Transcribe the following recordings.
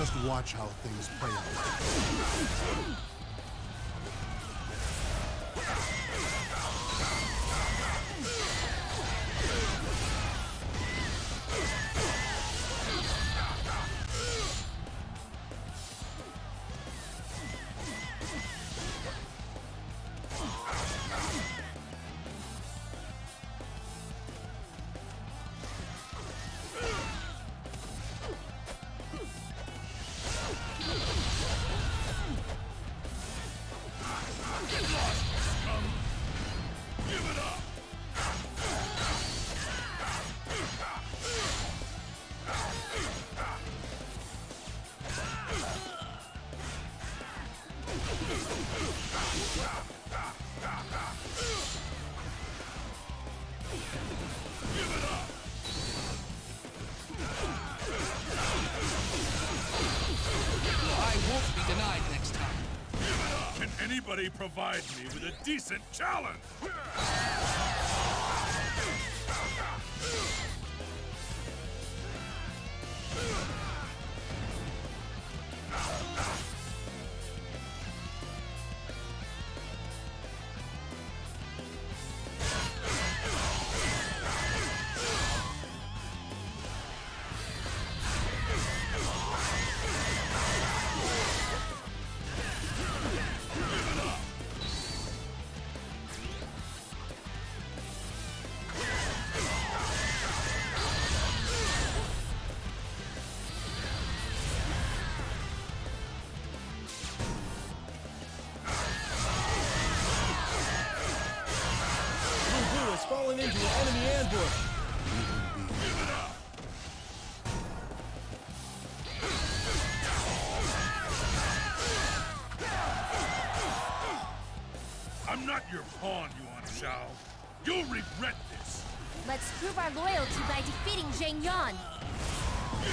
just watch how things play out. Anybody provide me with a decent challenge? You'll regret this. Let's prove our loyalty by defeating Zheng Yan. We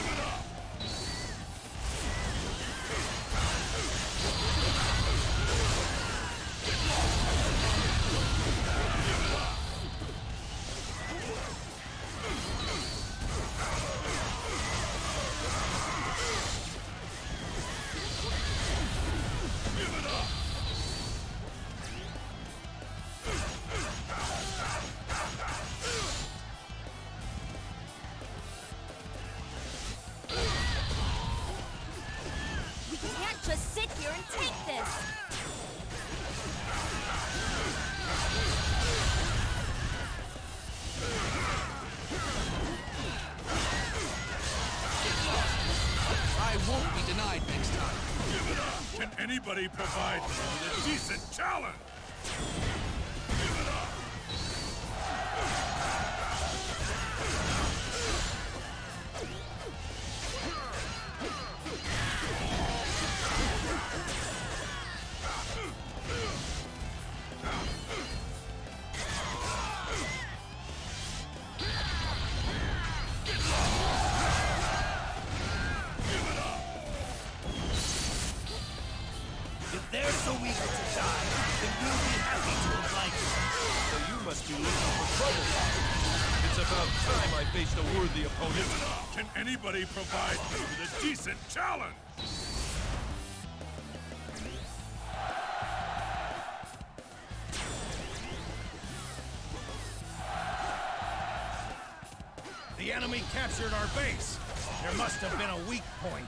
anybody provide a decent challenge? If they're so eager to die, then we'll be happy to oblige you. So you must be looking for trouble. It's about time I faced a worthy opponent. Can anybody provide me with a decent challenge? The enemy captured our base. There must have been a weak point.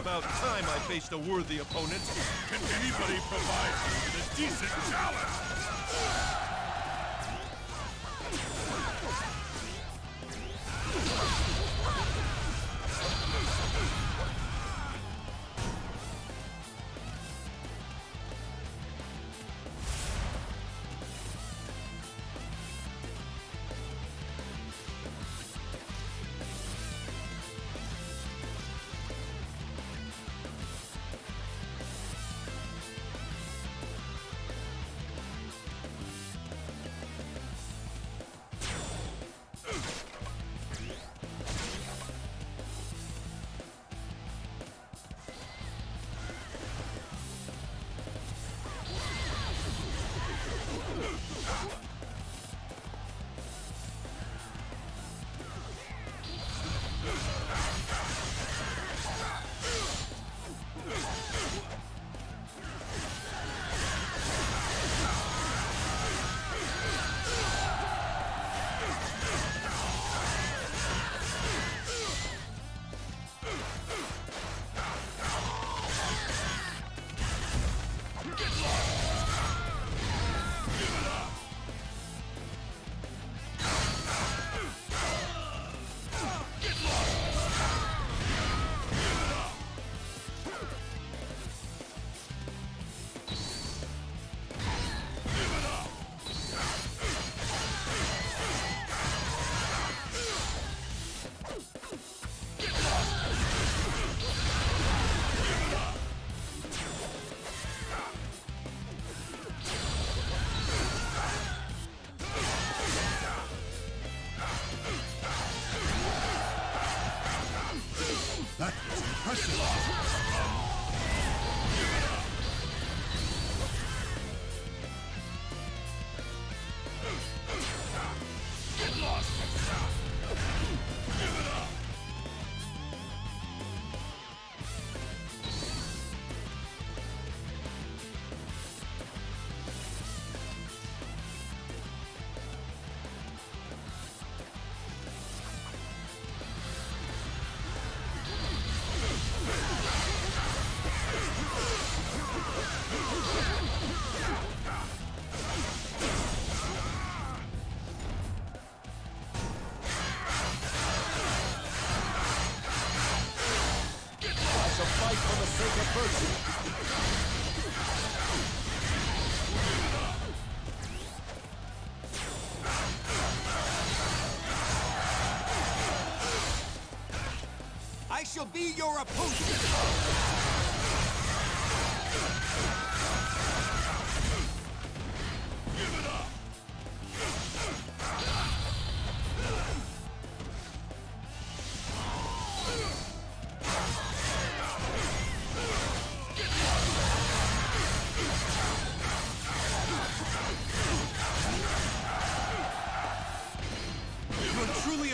About time I faced a worthy opponent. Can anybody provide me with a decent challenge? That was impressive. Shall be your opponent!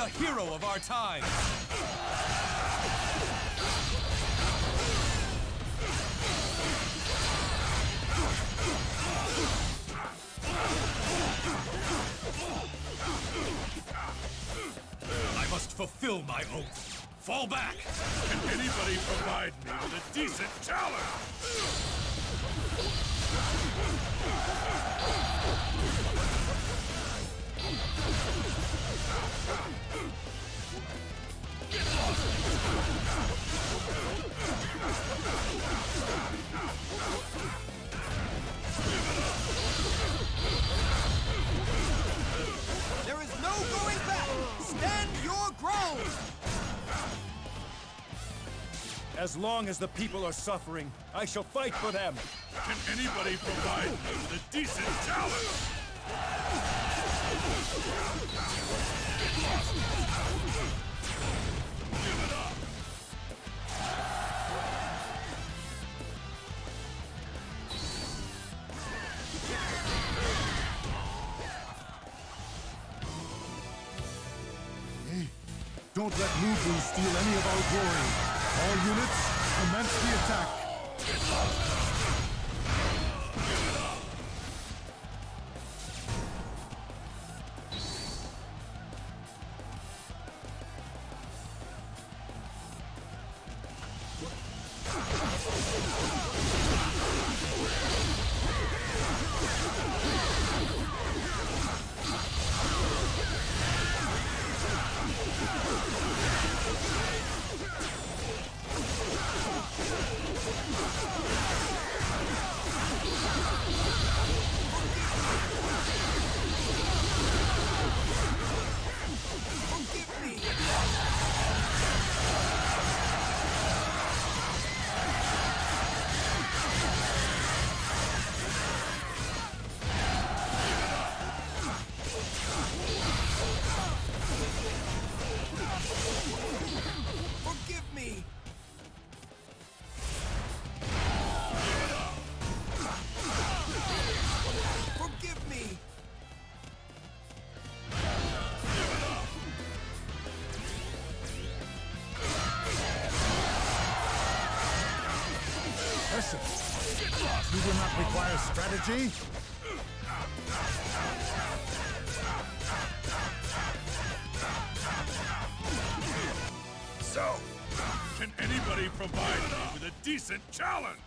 A hero of our time. Must fulfill my oath. Fall back! Can anybody provide me with a decent challenge? As long as the people are suffering, I shall fight for them. Can anybody provide me with a decent challenge? Don't let Mugu steal any of our glory. All units, commence the attack. Strategy? So, can anybody provide me with a decent challenge?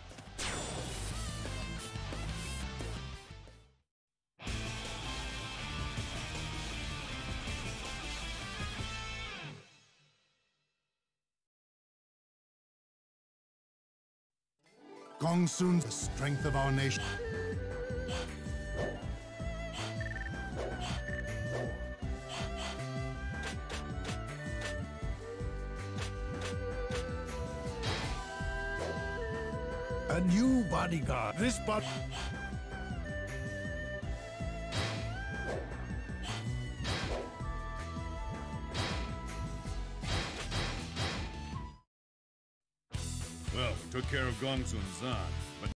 Gongsun, the strength of our nation. A new bodyguard. This bot. Well, we took care of Gongsun Zan, but